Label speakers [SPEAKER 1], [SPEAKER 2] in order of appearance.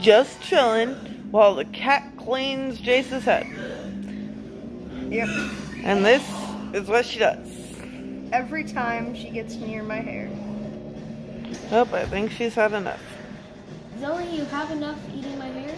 [SPEAKER 1] just chilling while the cat cleans Jace's head.
[SPEAKER 2] Yep.
[SPEAKER 1] And this is what she does.
[SPEAKER 2] Every time she gets near my hair.
[SPEAKER 1] Oh, I think she's had enough.
[SPEAKER 3] Zoe, you have enough eating my hair.